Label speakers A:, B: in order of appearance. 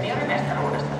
A: Senior-mestaruudesta.
B: Tervetuloa,